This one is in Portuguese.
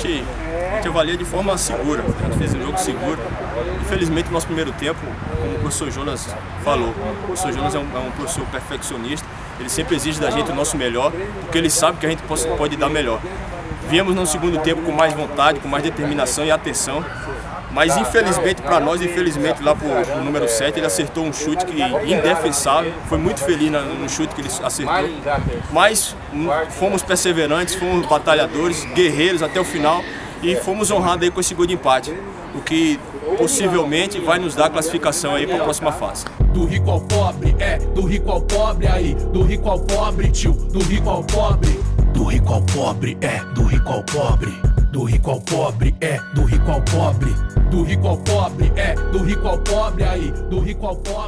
gente, a gente avalia de forma segura. A gente fez um jogo seguro. Infelizmente, no nosso primeiro tempo, como o professor Jonas falou, o professor Jonas é um, é um professor perfeccionista. Ele sempre exige da gente o nosso melhor, porque ele sabe que a gente pode, pode dar melhor. Viemos no segundo tempo com mais vontade, com mais determinação e atenção. Mas infelizmente para nós, infelizmente lá para o número 7, ele acertou um chute que indefensável. Foi muito feliz no chute que ele acertou. Mas fomos perseverantes, fomos batalhadores, guerreiros até o final e fomos honrados aí com esse gol de empate. O que possivelmente vai nos dar classificação aí para a próxima fase. Do rico ao pobre, é, do rico ao pobre aí, do rico ao pobre, tio, do rico ao pobre. Do rico ao pobre, é, do rico ao pobre. Do rico ao pobre, é, do rico ao pobre. Do rico ao pobre, é, do rico ao pobre aí, do rico ao pobre.